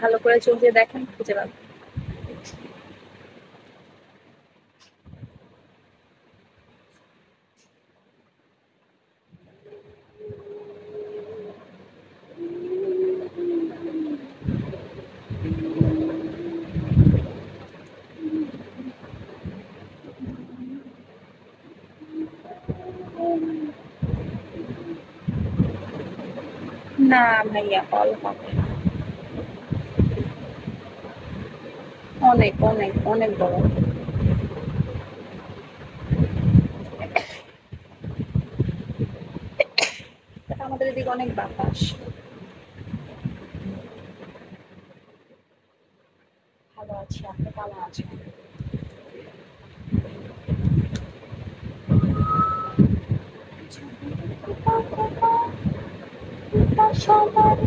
ভালো করে চোখ দিয়ে দেখেন খুঁজে পাবেন না ভাইয়া কল হবে না। অনেক অনেক অনেক বড়। আমাদের এদিকে অনেক বাতাস। ভালো আছি আপনি কেমন আছেন? সবার